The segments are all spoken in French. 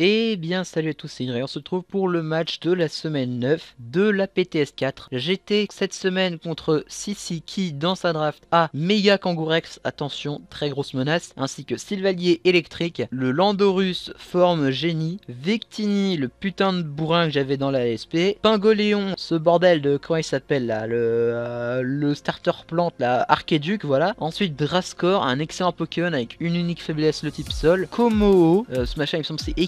Et eh bien salut à tous, c'est Inré, on se retrouve pour le match de la semaine 9 de la PTS 4. J'étais cette semaine contre Sissi qui dans sa draft a Mega Kangourex, attention, très grosse menace, ainsi que Sylvalier électrique, le Landorus forme génie, Victini, le putain de bourrin que j'avais dans la SP, Pingoléon, ce bordel de comment il s'appelle là, le, euh, starter plante, la Archéduc, voilà. Ensuite Drascore, un excellent Pokémon avec une unique faiblesse, le type sol, Komo, euh, ce machin il me semble c'est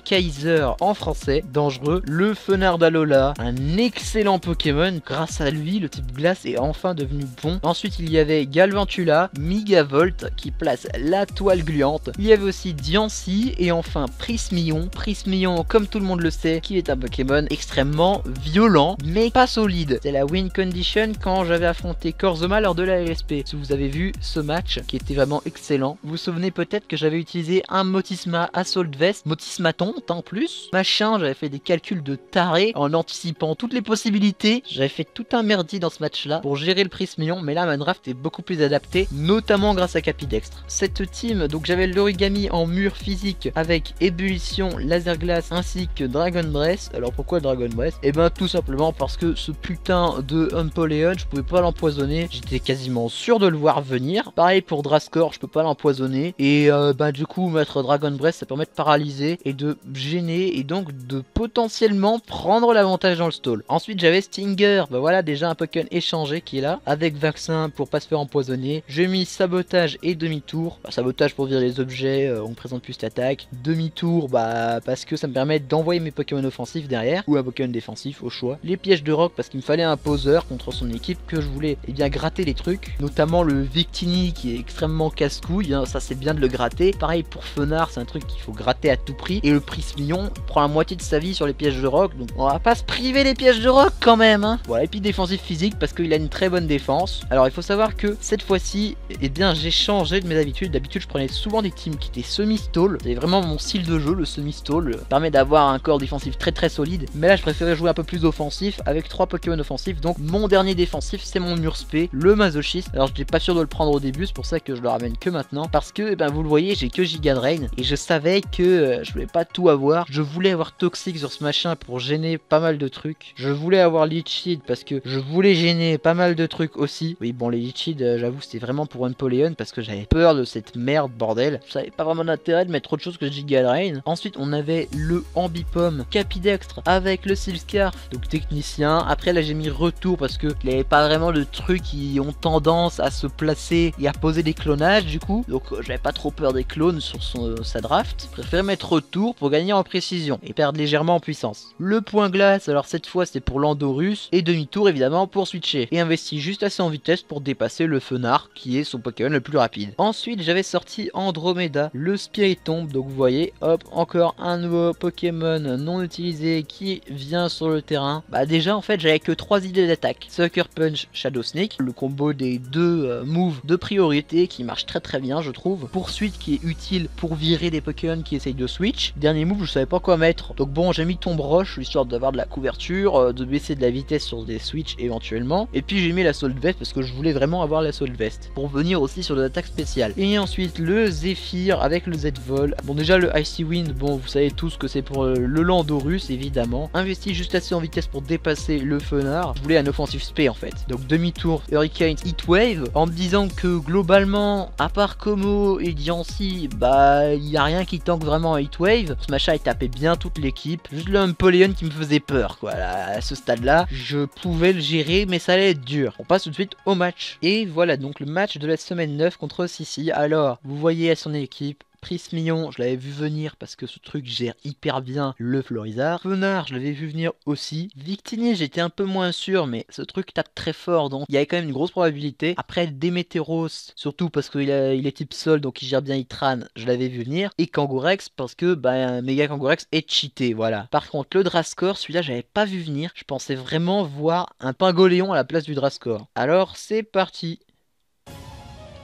En français, dangereux. Le Fenard d'Alola, un excellent Pokémon. Grâce à lui, le type glace est enfin devenu bon. Ensuite, il y avait Galvantula, Migavolt qui place la toile gluante. Il y avait aussi Diancie et enfin Prismion. Prismion, comme tout le monde le sait, qui est un Pokémon extrêmement violent, mais pas solide. C'est la win condition quand j'avais affronté Korzoma lors de la LSP. Si vous avez vu ce match, qui était vraiment excellent, vous vous souvenez peut-être que j'avais utilisé un Motisma Assault Vest, Motisma tant plus. Machin, j'avais fait des calculs de taré en anticipant toutes les possibilités. J'avais fait tout un merdier dans ce match-là pour gérer le Prismion, mais là ma draft est beaucoup plus adaptée, notamment grâce à Capidextre. Cette team, donc j'avais l'origami en mur physique avec ébullition, laser glace ainsi que Dragon Breath. Alors pourquoi Dragon Breath? Eh ben tout simplement parce que ce putain de Empoleon, je pouvais pas l'empoisonner. J'étais quasiment sûr de le voir venir. Pareil pour Drascore, je peux pas l'empoisonner. Et bah du coup mettre Dragon Breath ça permet de paralyser et de gêner et donc de potentiellement prendre l'avantage dans le stall. Ensuite j'avais Stinger, bah voilà déjà un Pokémon échangé qui est là, avec vaccin pour pas se faire empoisonner. J'ai mis sabotage et demi-tour. Bah, sabotage pour virer les objets, euh, on présente plus d'attaque. Demi-tour bah parce que ça me permet d'envoyer mes Pokémon offensifs derrière, ou un Pokémon défensif au choix. Les pièges de rock parce qu'il me fallait un poseur contre son équipe que je voulais eh bien gratter les trucs, notamment le Victini qui est extrêmement casse-couille, hein. ça c'est bien de le gratter. Pareil pour Fenard, c'est un truc qu'il faut gratter à tout prix et le Prismion prend la moitié de sa vie sur les pièges de rock, donc on va pas se priver des pièges de rock quand même. Hein. Voilà, et puis défensif physique parce qu'il a une très bonne défense. Alors il faut savoir que cette fois-ci, eh bien j'ai changé de mes habitudes. D'habitude je prenais souvent des teams qui étaient semi-stall. C'est vraiment mon style de jeu, le semi-stall. permet d'avoir un corps défensif très très solide. Mais là je préférais jouer un peu plus offensif avec trois Pokémon offensifs. Donc mon dernier défensif c'est mon Murspé, le masochiste. Alors je n'étais pas sûr de le prendre au début, c'est pour ça que je le ramène que maintenant. Parce que eh ben, vous le voyez, j'ai que Giga Drain et je savais que euh, je voulais pas tout avoir. Je voulais avoir Toxic sur ce machin pour gêner pas mal de trucs. Je voulais avoir Leechseed parce que je voulais gêner pas mal de trucs aussi. Oui, bon, les Leechseed, euh, j'avoue, c'était vraiment pour Empoleon parce que j'avais peur de cette merde, bordel. Je savais pas vraiment d'intérêt de mettre autre chose que Giga Drain. Ensuite, on avait le Ambipom Capidextre avec le Silscarf, donc technicien. Après, là, j'ai mis retour parce que il avait pas vraiment de trucs qui ont tendance à se placer et à poser des clonages du coup. Donc, euh, j'avais pas trop peur des clones sur son, sa draft. Je préférais mettre retour pour gagner en précision et perdre légèrement en puissance. Le point glace, alors cette fois c'est pour l'Andorus et demi-tour évidemment pour switcher et investit juste assez en vitesse pour dépasser le Fenard qui est son Pokémon le plus rapide. Ensuite j'avais sorti Andromeda, le Spiritomb, donc vous voyez, hop, encore un nouveau Pokémon non utilisé qui vient sur le terrain. Bah déjà en fait j'avais que trois idées d'attaque. Sucker Punch, Shadow Snake, le combo des deux euh, moves de priorité qui marche très très bien je trouve. Poursuite qui est utile pour virer des Pokémon qui essayent de switch. Dernier je savais pas quoi mettre. Donc bon, j'ai mis tombe roche histoire d'avoir de la couverture, euh, de baisser de la vitesse sur des switches éventuellement. Et puis j'ai mis la Soul Vest parce que je voulais vraiment avoir la Soul Vest pour venir aussi sur des attaques spéciales. Et ensuite le Zephyr avec le Z-Vol. Bon déjà le Icy Wind, bon vous savez tous que c'est pour euh, le Landorus évidemment. Investi juste assez en vitesse pour dépasser le Fenard. Je voulais un offensif spé en fait. Donc demi-tour Hurricane Heatwave en me disant que globalement à part Como et Diancie, bah il y a rien qui tank vraiment Heatwave. Ce il tapait bien toute l'équipe. Juste le Empoleon qui me faisait peur, quoi. À ce stade-là, je pouvais le gérer, mais ça allait être dur. On passe tout de suite au match. Et voilà donc le match de la semaine 9 contre Sissi. Alors, vous voyez à son équipe, Prismion, je l'avais vu venir parce que ce truc gère hyper bien le Florizard. Fenard, je l'avais vu venir aussi. Victini, j'étais un peu moins sûr, mais ce truc tape très fort, donc il y avait quand même une grosse probabilité. Après, Demeteros, surtout parce qu'il il est type sol, donc il gère bien Itran, je l'avais vu venir. Et Kangourex, parce que bah, Mega Kangourex est cheaté, voilà. Par contre, le Drascore, celui-là, j'avais pas vu venir. Je pensais vraiment voir un Pingoléon à la place du Drascore. Alors, c'est parti.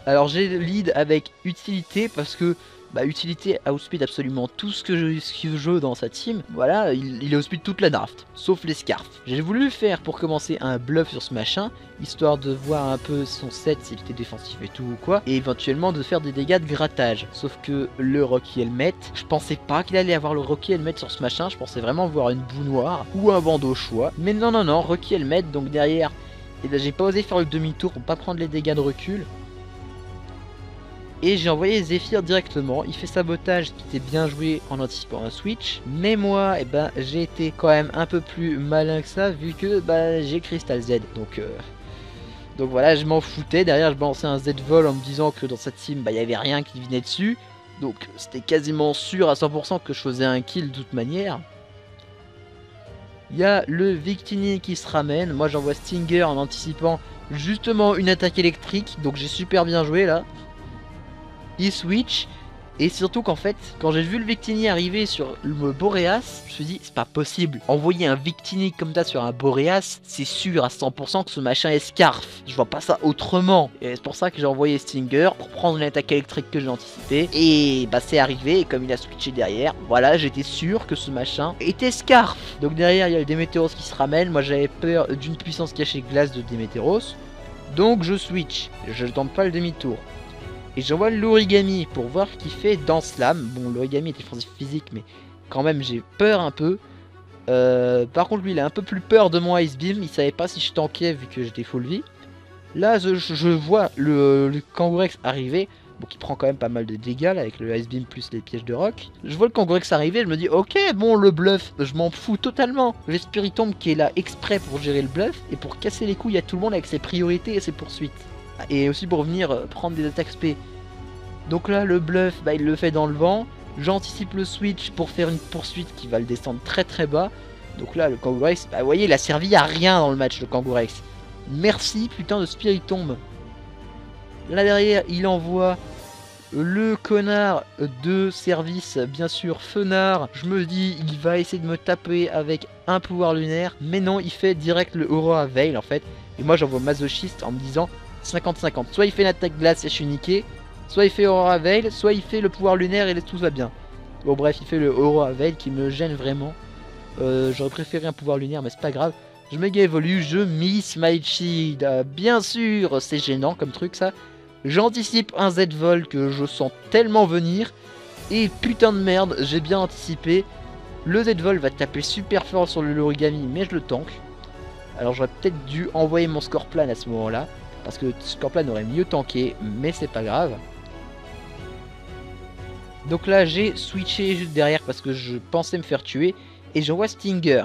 Alors j'ai lead avec utilité parce que bah, utilité outspeed absolument tout ce que je, ce joue dans sa team. Voilà, il, il outspeed toute la draft, sauf les scarfs. J'ai voulu faire pour commencer un bluff sur ce machin, histoire de voir un peu son set, s'il était défensif et tout ou quoi, et éventuellement de faire des dégâts de grattage. Sauf que le Rocky Helmet, je pensais pas qu'il allait avoir le Rocky Helmet sur ce machin, je pensais vraiment voir une boue noire ou un bandeau choix. Mais non, non, non, Rocky Helmet, donc derrière, et eh j'ai pas osé faire le demi-tour pour pas prendre les dégâts de recul. Et j'ai envoyé Zephyr directement, il fait sabotage qui était bien joué en anticipant un switch. Mais moi, eh ben, j'ai été quand même un peu plus malin que ça vu que bah, j'ai Crystal Z. Donc, euh, donc voilà, je m'en foutais. Derrière, je balançais un Z-Vol en me disant que dans cette team, bah, il n'y avait rien qui venait dessus. Donc c'était quasiment sûr à 100% que je faisais un kill de toute manière. Il y a le Victini qui se ramène. Moi j'envoie Stinger en anticipant justement une attaque électrique. Donc j'ai super bien joué là. Il switch. Et surtout qu'en fait, quand j'ai vu le Victini arriver sur le Boreas, je me suis dit, c'est pas possible. Envoyer un Victini comme ça sur un Boreas, c'est sûr à 100% que ce machin est Scarf. Je vois pas ça autrement. Et c'est pour ça que j'ai envoyé Stinger pour prendre une attaque électrique que j'ai anticipée. Et bah c'est arrivé, et comme il a switché derrière, voilà, j'étais sûr que ce machin était Scarf. Donc derrière, il y a le Demeteros qui se ramène. Moi j'avais peur d'une puissance cachée glace de Demeteros. Donc je switch. Je ne tente pas le demi-tour. Et j'envoie l'origami pour voir ce qu'il fait dans Slam. Bon, l'origami est défensif physique, mais quand même, j'ai peur un peu. Euh, par contre, lui, il a un peu plus peur de mon Ice Beam. Il savait pas si je tankais vu que j'étais full vie. Là, je, vois le, Kangourex arriver. Bon, qui prend quand même pas mal de dégâts avec le Ice Beam plus les pièges de rock. Je vois le Kangourex arriver, je me dis ok, bon, le bluff, je m'en fous totalement. J'ai Spiritomb qui est là exprès pour gérer le bluff et pour casser les couilles à tout le monde avec ses priorités et ses poursuites et aussi pour venir euh, prendre des attaques SP. Donc là, le bluff, bah, il le fait dans le vent. J'anticipe le switch pour faire une poursuite qui va le descendre très très bas. Donc là, le Kangourex, bah, vous voyez, il a servi à rien dans le match, le Kangourex. Merci, putain de Spirit tombe. Là derrière, il envoie le connard de service, bien sûr, Fenard. Je me dis, il va essayer de me taper avec un pouvoir lunaire. Mais non, il fait direct le Aurora Veil en fait. Et moi, j'envoie Masochiste en me disant, 50-50. Soit il fait l'attaque glace et je suis niqué, soit il fait Aurora Veil, soit il fait le pouvoir lunaire et tout va bien. Bon bref, il fait le Aurora Veil qui me gêne vraiment. Euh, j'aurais préféré un pouvoir lunaire mais c'est pas grave. Je méga évolue, je miss my shield. Euh, bien sûr, c'est gênant comme truc ça. J'anticipe un Z-Vol que je sens tellement venir. Et putain de merde, j'ai bien anticipé. Le Z-Vol va taper super fort sur le Lorigami, mais je le tank. Alors j'aurais peut-être dû envoyer mon score plan à ce moment-là. Parce que Scorpion aurait mieux tanké, mais c'est pas grave. Donc là, j'ai switché juste derrière parce que je pensais me faire tuer. Et je vois Stinger.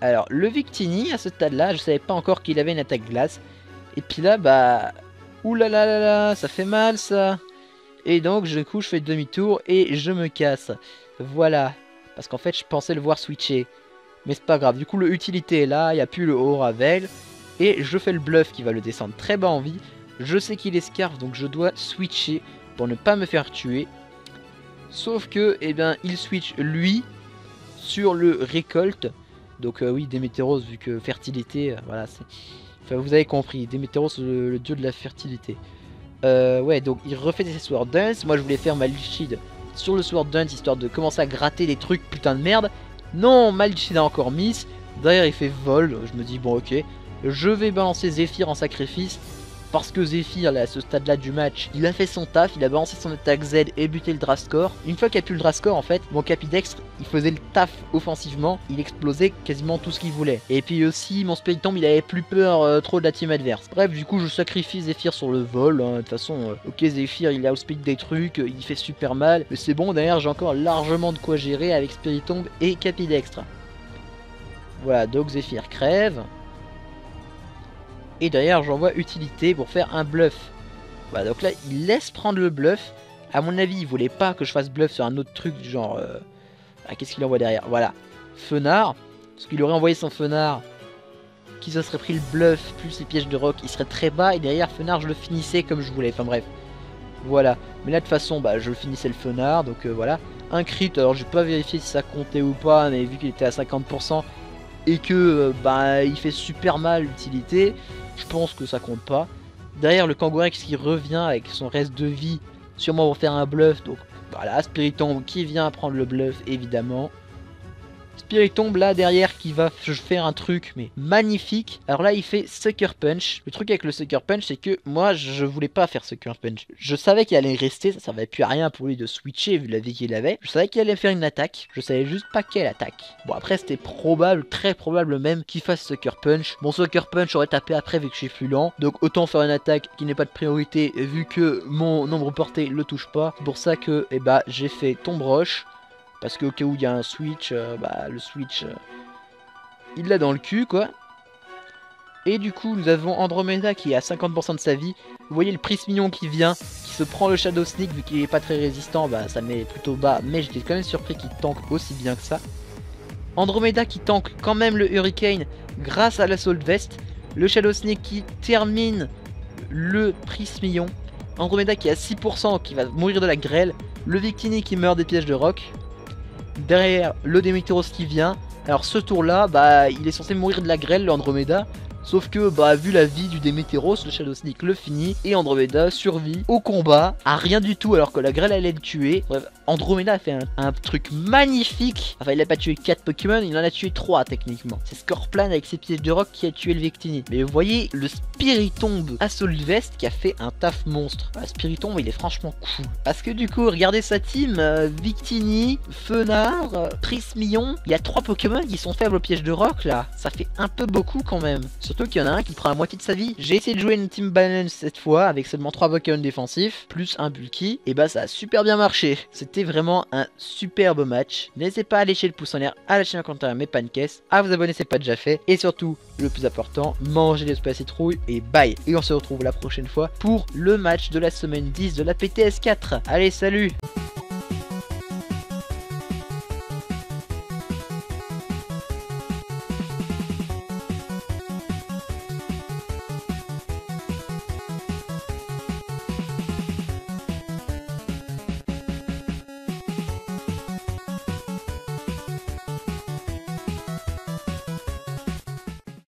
Alors, le Victini, à ce stade-là, je savais pas encore qu'il avait une attaque glace. Et puis là, bah... Oulala, là là là, ça fait mal ça. Et donc, du coup, je fais demi-tour et je me casse. Voilà. Parce qu'en fait, je pensais le voir switcher. Mais c'est pas grave. Du coup, le utilité est là. Il n'y a plus le haut Ravel. Et je fais le bluff qui va le descendre très bas en vie. Je sais qu'il est scarf donc je dois switcher pour ne pas me faire tuer. Sauf que, eh bien, il switch lui sur le récolte. Donc euh, oui, Démétéros, vu que fertilité, euh, voilà, c'est... Enfin, vous avez compris, Démétéros, le, dieu de la fertilité. Euh, ouais, donc il refait ses Sword Dance. Moi, je voulais faire Malchid sur le Sword Dance, histoire de commencer à gratter des trucs putain de merde. Non, Malchid a encore miss. Derrière, il fait vol. Je me dis, bon, ok. Je vais balancer Zephyr en sacrifice. Parce que Zephyr, là, à ce stade-là du match, il a fait son taf, il a balancé son attaque Z et buté le Drascore. Une fois qu'il a pu le Drascore, en fait, mon Capidextre, il faisait le taf offensivement, il explosait quasiment tout ce qu'il voulait. Et puis aussi, mon Spiritomb, il avait plus peur euh, trop de la team adverse. Bref, du coup, je sacrifie Zephyr sur le vol. Hein. De toute façon, euh, ok, Zephyr, il a speed des trucs, il fait super mal. Mais c'est bon, d'ailleurs, j'ai encore largement de quoi gérer avec Spiritomb et Capidextre. Voilà, donc Zephyr crève. Et derrière, j'envoie utilité pour faire un bluff. Voilà, donc là, il laisse prendre le bluff. À mon avis, il voulait pas que je fasse bluff sur un autre truc, genre... Euh, ah, qu'est-ce qu'il envoie derrière? Voilà, fenard. Parce qu'il aurait envoyé son fenard, qui se serait pris le bluff, plus les pièges de rock, il serait très bas. Et derrière, fenard, je le finissais comme je voulais. Enfin bref, voilà. Mais là, de toute façon, bah, je finissais le fenard, donc euh, voilà. Un crit, alors j'ai pas vérifié si ça comptait ou pas, mais vu qu'il était à 50%, et que euh, bah, il fait super mal l'utilité, je pense que ça compte pas. Derrière le Kangourex qui revient avec son reste de vie sûrement pour faire un bluff. Donc voilà, Spiritomb qui vient prendre le bluff évidemment. Spiritomb là derrière qui va faire un truc mais magnifique. Alors là il fait Sucker Punch. Le truc avec le Sucker Punch c'est que moi je voulais pas faire Sucker Punch. Je savais qu'il allait rester, ça servait plus à rien pour lui de switcher vu la vie qu'il avait. Je savais qu'il allait faire une attaque, je savais juste pas quelle attaque. Bon après c'était probable, très probable même qu'il fasse Sucker Punch. Mon Sucker Punch aurait tapé après vu que je suis plus lent. Donc autant faire une attaque qui n'est pas de priorité vu que mon nombre porté le touche pas. C'est pour ça que eh bah, j'ai fait Tombe Roche. Parce qu'au cas où il y a un switch, euh, bah le switch, euh, il l'a dans le cul quoi. Et du coup, nous avons Andromeda qui est à 50% de sa vie. Vous voyez le Prismillon qui vient, qui se prend le Shadow Sneak, vu qu'il est pas très résistant, bah ça met plutôt bas. Mais j'étais quand même surpris qu'il tank aussi bien que ça. Andromeda qui tank quand même le Hurricane grâce à l'Assault Vest. Le Shadow Sneak qui termine le Prismillon. Andromeda qui est à 6%, qui va mourir de la grêle. Le Victini qui meurt des pièges de rock. Derrière, le Demeteros qui vient. Alors ce tour-là, bah, il est censé mourir de la grêle, l'Andromeda. Sauf que, bah, vu la vie du Demeteros, le Shadow Sneak le finit et Andromeda survit au combat à rien du tout alors que la grêle allait le tuer. Bref, Andromeda a fait un, truc magnifique. Enfin, il a pas tué 4 Pokémon, il en a tué 3 techniquement. C'est Scorplan avec ses pièces de rock qui a tué le Victini. Mais vous voyez le Spiritomb Assault Vest qui a fait un taf monstre. Ah, Spiritomb, il est franchement cool. Parce que du coup, regardez sa team euh, Victini, Fenard, euh, Prismillon. Il y a 3 Pokémon qui sont faibles au piège de rock là. Ça fait un peu beaucoup quand même. Surtout qu'il y en a un qui prend la moitié de sa vie. J'ai essayé de jouer une team balance cette fois avec seulement 3 Pokémon défensifs, plus un bulky. Et bah ça a super bien marché. C'était vraiment un superbe match. N'hésitez pas à lécher le pouce en l'air, à lâcher un commentaire à mes pancakes, à vous abonner si c'est pas déjà fait. Et surtout, le plus important, mangez des à citrouille et bye. Et on se retrouve la prochaine fois pour le match de la semaine 10 de la PTS 4. Allez, salut